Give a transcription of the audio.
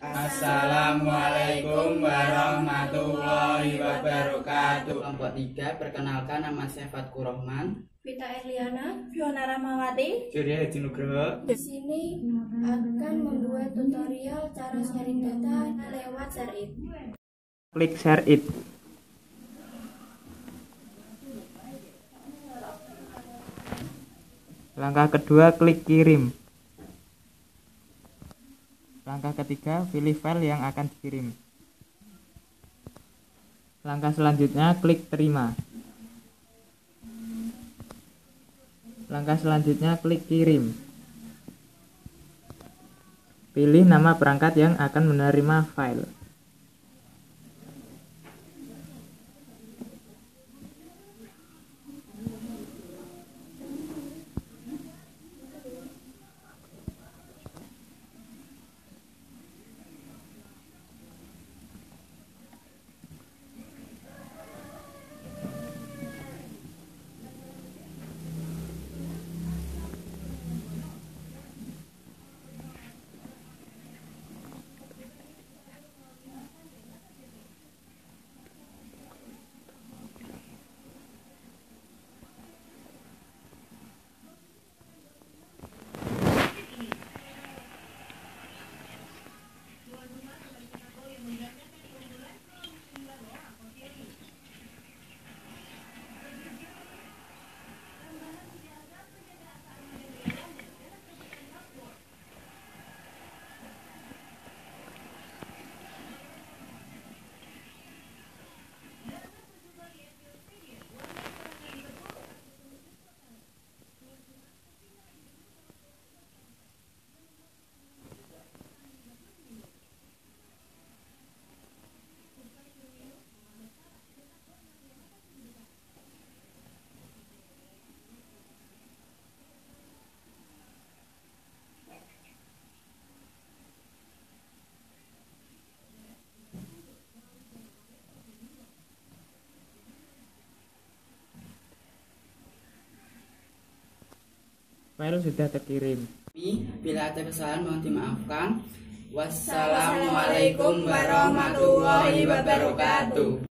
Assalamualaikum warahmatullahi wabarakatuh. Kelompok 3, perkenalkan nama saya Fatku Rohman. Vita Erliana Fiona Rahmawati Surya Hadi Nugroho. di sini akan membuat tutorial cara sharing data lewat ShareIt. Klik share it. Langkah kedua klik kirim. Langkah ketiga pilih file yang akan dikirim. Langkah selanjutnya klik terima. Langkah selanjutnya klik kirim. Pilih nama perangkat yang akan menerima file. File sudah terkirim. Bila ada kesalahan mohon dimaafkan. Wassalamualaikum warahmatullahi wabarakatuh.